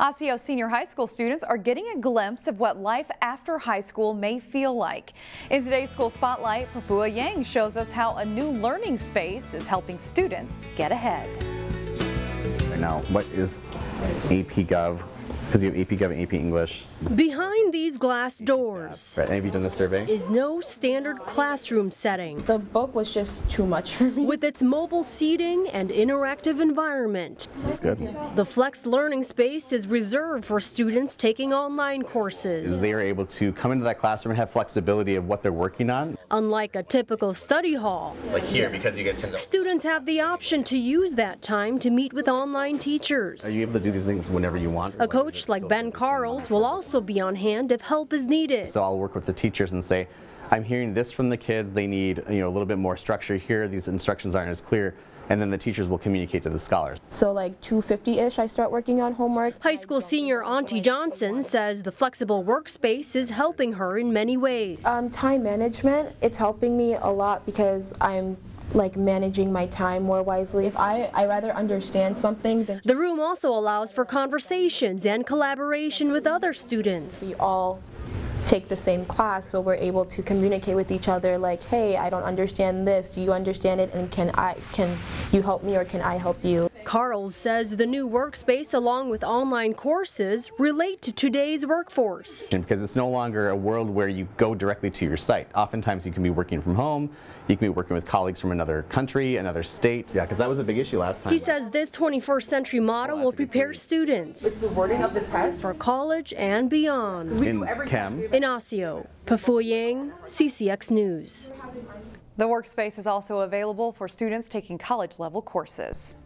Osseo Senior High School students are getting a glimpse of what life after high school may feel like. In today's school spotlight, Pafua Yang shows us how a new learning space is helping students get ahead. Right now, what is AP Gov? Because you have AP Gov and AP English. Behind these glass doors Right, have you done the survey? is no standard classroom setting. The book was just too much for me. With its mobile seating and interactive environment, That's good. the Flex Learning Space is reserved for students taking online courses. They are able to come into that classroom and have flexibility of what they're working on. Unlike a typical study hall, Like here, because you guys tend to. students have the option to use that time to meet with online teachers. Are you able to do these things whenever you want? A coach like Ben Karls will also be on hand if help is needed. So I'll work with the teachers and say, I'm hearing this from the kids. They need you know a little bit more structure here. These instructions aren't as clear. And then the teachers will communicate to the scholars. So like 250-ish I start working on homework. High school senior Aunty Johnson says the flexible workspace is helping her in many ways. Um, time management, it's helping me a lot because I'm like managing my time more wisely. If I, I rather understand something than The room also allows for conversations and collaboration with other students. we all take the same class so we're able to communicate with each other like hey I don't understand this do you understand it and can I can you help me or can I help you Karls says the new workspace along with online courses relate to today's workforce. Because it's no longer a world where you go directly to your site. Oftentimes you can be working from home, you can be working with colleagues from another country, another state. Yeah, because that was a big issue last time. He says this 21st century model oh, will prepare students the wording of the test for college and beyond. in chem. In Osseo, Pafua Yang, CCX News. The workspace is also available for students taking college level courses.